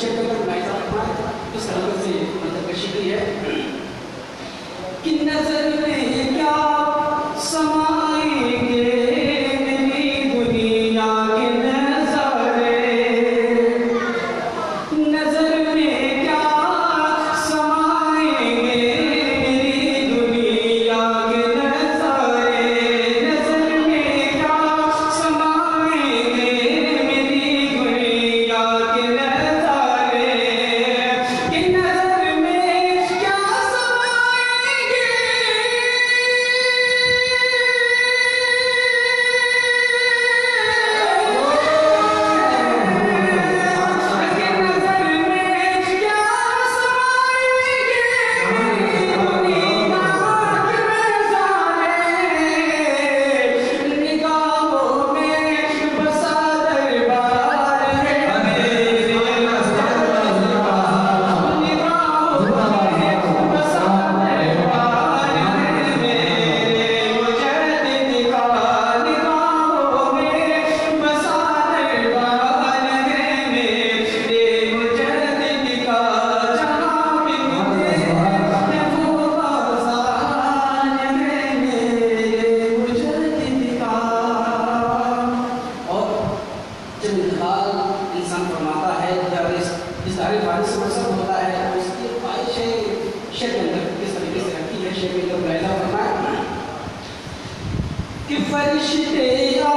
Teşekkürler Mayıs Ahmet. Bu sanatçı, bu da teşekkür ederim. Kinnazar Bey. Shed के अंदर किस तरीके से है है कि फरिश्ते या